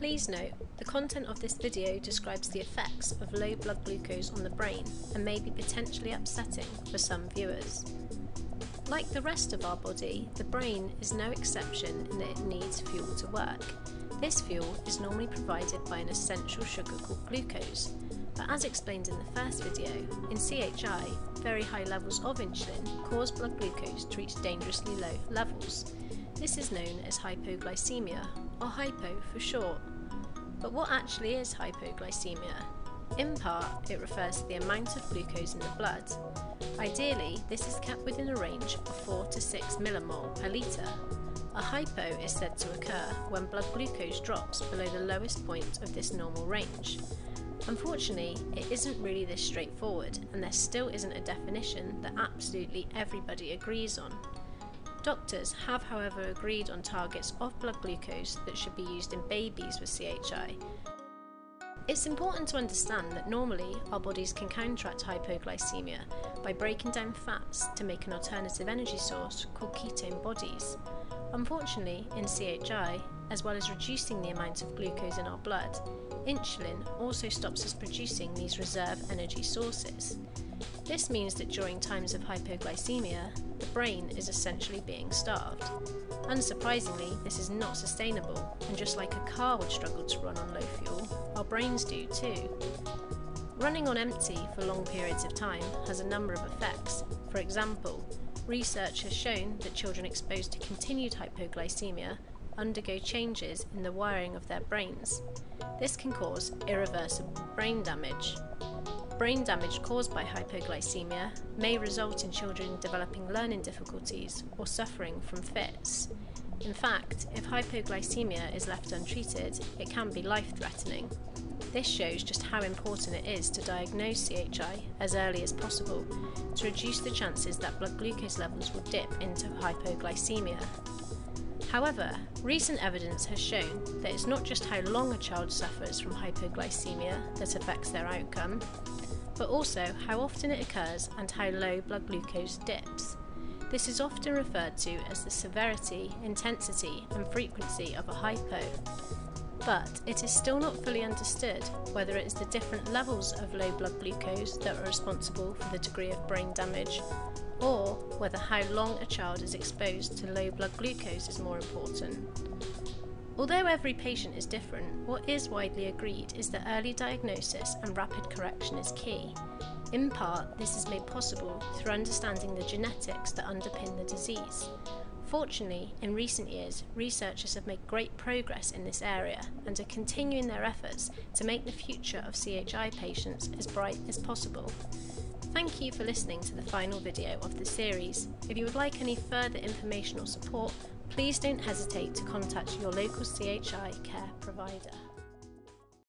Please note, the content of this video describes the effects of low blood glucose on the brain and may be potentially upsetting for some viewers. Like the rest of our body, the brain is no exception in that it needs fuel to work. This fuel is normally provided by an essential sugar called glucose, but as explained in the first video, in CHI, very high levels of insulin cause blood glucose to reach dangerously low levels. This is known as hypoglycemia, or hypo for short. But what actually is hypoglycemia? In part, it refers to the amount of glucose in the blood. Ideally, this is kept within a range of 4 to 6 millimole per litre. A hypo is said to occur when blood glucose drops below the lowest point of this normal range. Unfortunately, it isn't really this straightforward, and there still isn't a definition that absolutely everybody agrees on. Doctors have, however, agreed on targets of blood glucose that should be used in babies with CHI. It's important to understand that normally our bodies can counteract hypoglycemia by breaking down fats to make an alternative energy source called ketone bodies. Unfortunately, in CHI, as well as reducing the amount of glucose in our blood, insulin also stops us producing these reserve energy sources. This means that during times of hypoglycemia, the brain is essentially being starved. Unsurprisingly, this is not sustainable, and just like a car would struggle to run on low fuel, our brains do too. Running on empty for long periods of time has a number of effects. For example, research has shown that children exposed to continued hypoglycemia undergo changes in the wiring of their brains. This can cause irreversible brain damage. Brain damage caused by hypoglycemia may result in children developing learning difficulties or suffering from fits. In fact, if hypoglycemia is left untreated, it can be life threatening. This shows just how important it is to diagnose CHI as early as possible to reduce the chances that blood glucose levels will dip into hypoglycemia. However, recent evidence has shown that it's not just how long a child suffers from hypoglycemia that affects their outcome, but also how often it occurs and how low blood glucose dips. This is often referred to as the severity, intensity, and frequency of a hypo. But it is still not fully understood whether it is the different levels of low blood glucose that are responsible for the degree of brain damage, or whether how long a child is exposed to low blood glucose is more important. Although every patient is different, what is widely agreed is that early diagnosis and rapid correction is key. In part, this is made possible through understanding the genetics that underpin the disease. Fortunately, in recent years, researchers have made great progress in this area and are continuing their efforts to make the future of CHI patients as bright as possible. Thank you for listening to the final video of the series. If you would like any further information or support, please don't hesitate to contact your local CHI care provider.